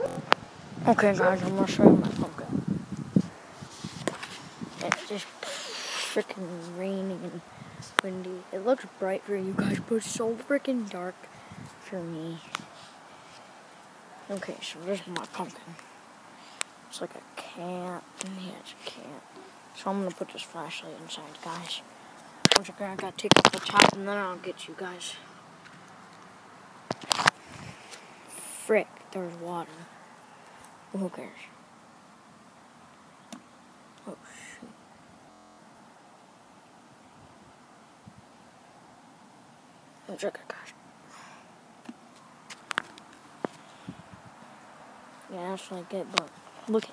Okay, guys, I'm gonna show you my pumpkin. It's just freaking raining and windy. It looks bright for you guys, but it's so freaking dark for me. Okay, so this is my pumpkin. It's like a cat. Yeah, it's a cat. So I'm gonna put this flashlight inside, guys. I'm just gonna gotta take off the top and then I'll get you guys. Frick, there's water. Who cares? Oh shoot. Let's check it. Yeah, that's like it, but look at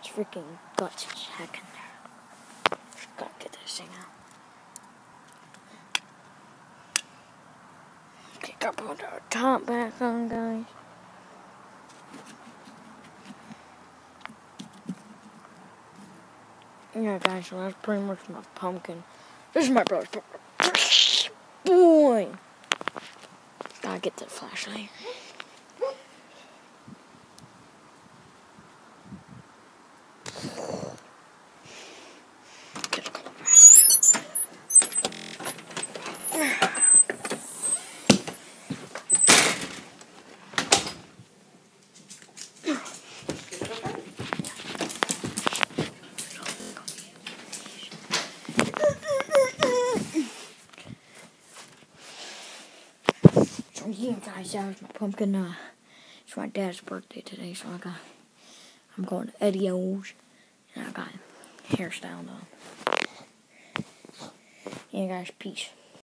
it's freaking guts as heck in there. Just gotta get this thing out. Okay, gotta put the top back on, guys. Yeah, guys, so that's pretty much my pumpkin. This is my brother's pumpkin. Boy! Gotta get the flashlight. So yeah, guys, that was my pumpkin. Uh, it's my dad's birthday today, so I got. I'm going to Eddie O's, and I got hairstyle done. Yeah, guys, peace.